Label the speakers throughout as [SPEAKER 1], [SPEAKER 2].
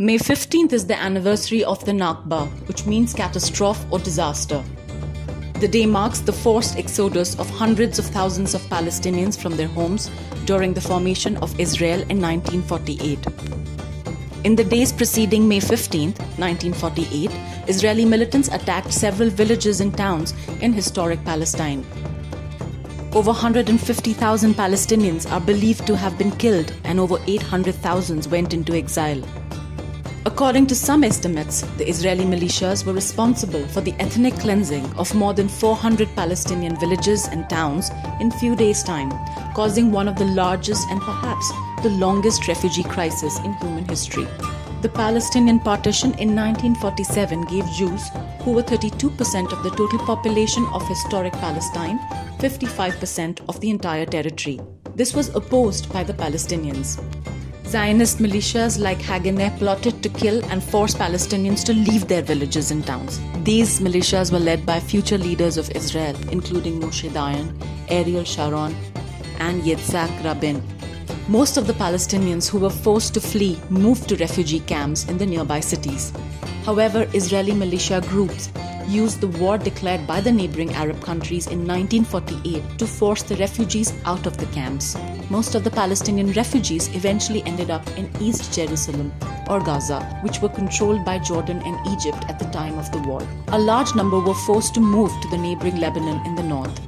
[SPEAKER 1] May 15th is the anniversary of the Nakba, which means catastrophe or disaster. The day marks the forced exodus of hundreds of thousands of Palestinians from their homes during the formation of Israel in 1948. In the days preceding May 15, 1948, Israeli militants attacked several villages and towns in historic Palestine. Over 150,000 Palestinians are believed to have been killed, and over 800,000 went into exile. According to some estimates, the Israeli militias were responsible for the ethnic cleansing of more than 400 Palestinian villages and towns in few days' time, causing one of the largest and perhaps the longest refugee crisis in human history. The Palestinian partition in 1947 gave Jews, who were 32% of the total population of historic Palestine, 55% of the entire territory. This was opposed by the Palestinians. Zionist militias like Haganah plotted to kill and force Palestinians to leave their villages and towns. These militias were led by future leaders of Israel, including Moshe Dayan, Ariel Sharon, and Yitzhak Rabin. Most of the Palestinians who were forced to flee moved to refugee camps in the nearby cities. However, Israeli militia groups used the war declared by the neighboring Arab countries in 1948 to force the refugees out of the camps. Most of the Palestinian refugees eventually ended up in East Jerusalem or Gaza, which were controlled by Jordan and Egypt at the time of the war. A large number were forced to move to the neighboring Lebanon in the north.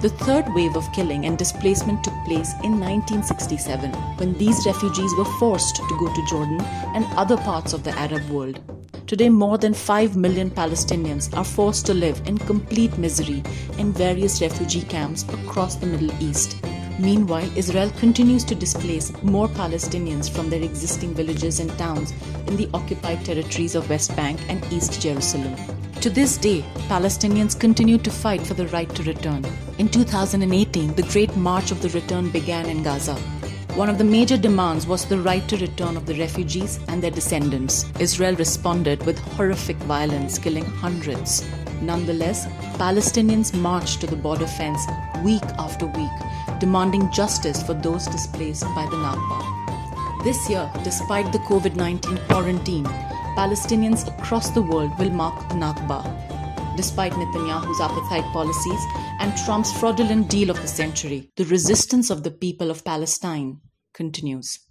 [SPEAKER 1] The third wave of killing and displacement took place in 1967 when these refugees were forced to go to Jordan and other parts of the Arab world. Today, more than 5 million Palestinians are forced to live in complete misery in various refugee camps across the Middle East. Meanwhile, Israel continues to displace more Palestinians from their existing villages and towns in the occupied territories of West Bank and East Jerusalem. To this day, Palestinians continue to fight for the right to return. In 2018, the Great March of the Return began in Gaza. One of the major demands was the right to return of the refugees and their descendants. Israel responded with horrific violence, killing hundreds. Nonetheless, Palestinians marched to the border fence week after week, demanding justice for those displaced by the Nakba. This year, despite the COVID 19 quarantine, Palestinians across the world will mark the Nakba. Despite Netanyahu's apartheid policies and Trump's fraudulent deal of the century, the resistance of the people of Palestine continues.